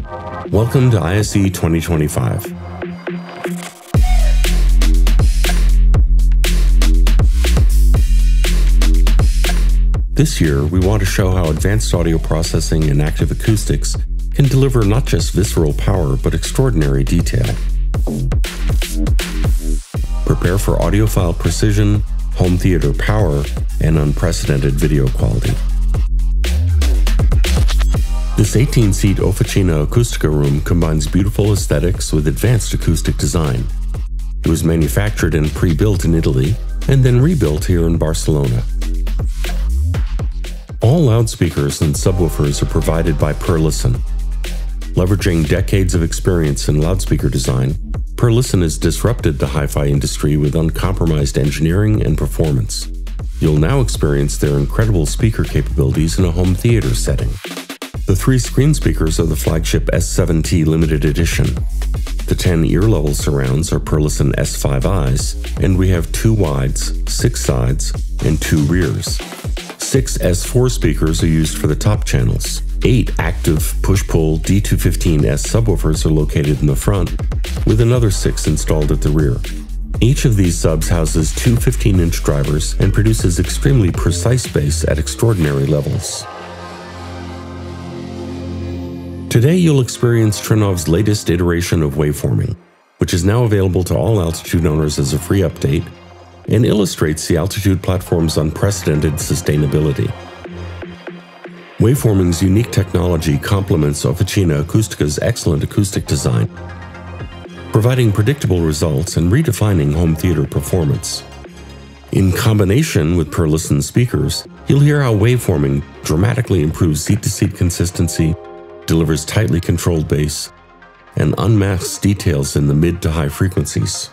Welcome to ISE 2025. This year, we want to show how advanced audio processing and active acoustics can deliver not just visceral power, but extraordinary detail. Prepare for audiophile precision, home theater power, and unprecedented video quality. This 18 seat Officina Acustica room combines beautiful aesthetics with advanced acoustic design. It was manufactured and pre built in Italy and then rebuilt here in Barcelona. All loudspeakers and subwoofers are provided by Perlisten. Leveraging decades of experience in loudspeaker design, Perlisten has disrupted the hi fi industry with uncompromised engineering and performance. You'll now experience their incredible speaker capabilities in a home theater setting. The three screen speakers are the flagship S7T limited edition. The 10 ear level surrounds are Perlisten S5Is, and we have two wides, six sides, and two rears. Six S4 speakers are used for the top channels. Eight active push pull D215S subwoofers are located in the front, with another six installed at the rear. Each of these subs houses two 15 inch drivers and produces extremely precise bass at extraordinary levels. Today, you'll experience Trinnov's latest iteration of waveforming, which is now available to all altitude owners as a free update and illustrates the altitude platform's unprecedented sustainability. Waveforming's unique technology complements Officina Acustica's excellent acoustic design providing predictable results and redefining home theater performance. In combination with Perlisten speakers, you'll hear how waveforming dramatically improves seat to seat consistency, delivers tightly controlled bass, and unmasks details in the mid to high frequencies.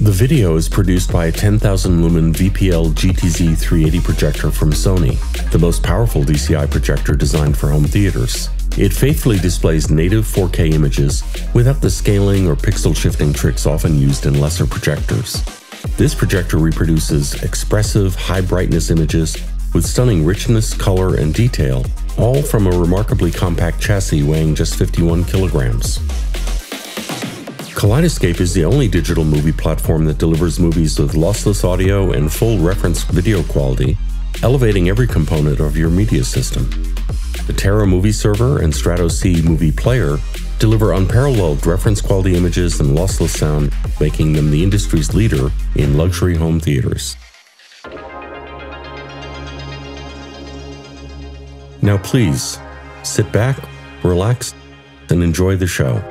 The video is produced by a 10,000 lumen VPL GTZ 380 projector from Sony, the most powerful DCI projector designed for home theaters. It faithfully displays native 4K images without the scaling or pixel shifting tricks often used in lesser projectors. This projector reproduces expressive, high brightness images with stunning richness, color, and detail, all from a remarkably compact chassis weighing just 51 kilograms. Kaleidescape is the only digital movie platform that delivers movies with lossless audio and full reference video quality, elevating every component of your media system. The Terra Movie Server and Strato C Movie Player deliver unparalleled reference quality images and lossless sound, making them the industry's leader in luxury home theaters. Now, please sit back, relax, and enjoy the show.